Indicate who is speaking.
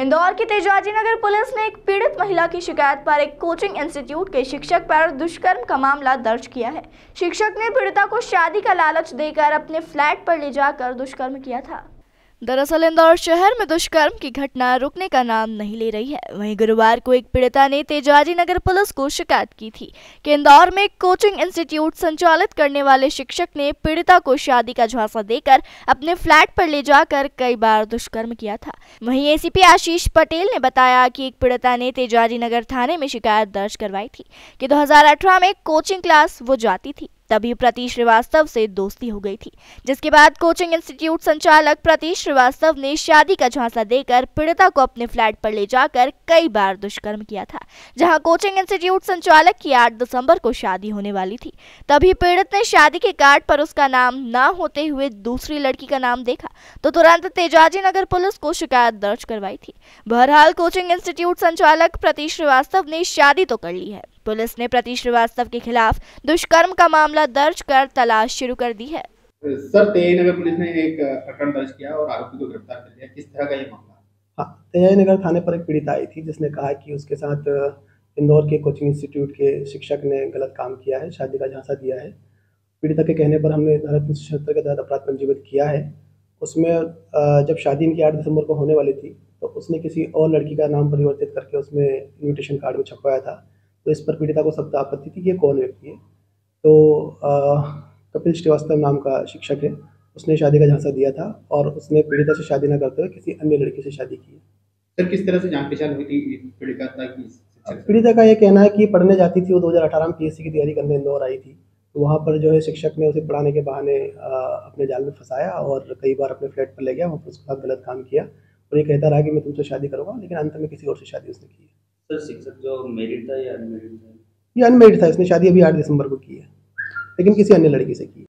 Speaker 1: इंदौर की तेजाजी नगर पुलिस ने एक पीड़ित महिला की शिकायत पर एक कोचिंग इंस्टीट्यूट के शिक्षक पर दुष्कर्म का मामला दर्ज किया है। शिक्षक ने पीड़िता को शादी का लालच देकर अपने फ्लैट पर ले जाकर दुष्कर्म किया था। दरअसल इंदौर शहर में दुष्कर्म की घटना रुकने का नाम नहीं ले रही है। वहीं गुरुवार को एक पीड़िता ने तेजाजी नगर पुलिस को शिकायत की थी कि इंदौर में एक कोचिंग इंस्टीट्यूट संचालित करने वाले शिक्षक ने पीड़िता को शादी का झांसा देकर अपने फ्लैट पर ले जाकर कई बार दुष्कर्म किया था। वहीं एसीपी आशीष पटेल ने बताया कि एक पीड़िता ने तेजाजी नगर थाने में शिकायत दर्ज करवाई थी कि दो में कोचिंग क्लास वो जाती थी। तभी प्रति श्रीवास्तव से दोस्ती हो गई थी, जिसके बाद कोचिंग इंस्टीट्यूट संचालक प्रति श्रीवास्तव ने शादी का झांसा देकर पीड़िता को अपने फ्लैट पर ले जाकर कई बार दुष्कर्म किया था, जहाँ कोचिंग इंस्टीट्यूट संचालक की 8 दिसंबर को शादी होने वाली थी। तभी पीड़ित ने शादी के कार्ड पर उसका नाम न होते हुए दूसरी लड़की का नाम देखा तो तुरंत तेजाजी नगर पुलिस को शिकायत दर्ज करवाई थी। बहरहाल कोचिंग इंस्टीट्यूट संचालक प्रति श्रीवास्तव ने शादी तो कर ली है। पुलिस ने प्रति श्रीवास्तव के खिलाफ दुष्कर्म का मामला दर्ज कर तलाश शुरू कर दी है।
Speaker 2: सर नगर पुलिस ने एक प्रकरण दर्ज किया और आरोपी को गिरफ़्तार कर लिया। किस तरह का ये मामला?
Speaker 3: हाँ नगर थाने पर एक पीड़िता आई थी जिसने कहा कि उसके साथ इंदौर के कोचिंग इंस्टीट्यूट के शिक्षक ने गलत काम किया है शादी का झांसा दिया है। पीड़िता के कहने पर हमने धारा तीन सौ के तहत अपराध पंजीबद्ध किया है। उसमें जब शादी इनकी आठ दिसंबर को होने वाली थी तो उसने किसी और लड़की का नाम परिवर्तित करके उसमें इन्विटेशन कार्ड में छपवाया था। तो इस पर पीड़िता को सख्त आपत्ति थी कि ये कौन व्यक्ति है? तो कपिल श्रीवास्तव नाम का शिक्षक है। उसने शादी का झांसा दिया था और उसने पीड़िता से शादी न करते हुए किसी अन्य लड़की से शादी की।
Speaker 2: सर किस तरह से जान पहचान हुई थी पीड़िता की
Speaker 3: पीड़िता का ये कहना है कि पढ़ने जाती थी वो 2018 में पीएससी की तैयारी करने इंदौर आई थी। तो वहाँ पर जो है शिक्षक ने उसे पढ़ाने के बहाने अपने जाल में फंसाया और कई बार अपने फ्लैट पर ले गया। वहाँ पर उसके साथ गलत काम किया और ये कहता रहा कि मैं तुमसे शादी करूँगा लेकिन अंत में किसी और से शादी उसने की।
Speaker 4: शिक्षक जो मेरिड था या अनमेरिड था?
Speaker 3: ये अनमेरिड था, इसने शादी अभी आठ दिसंबर को की है, लेकिन किसी अन्य लड़की से की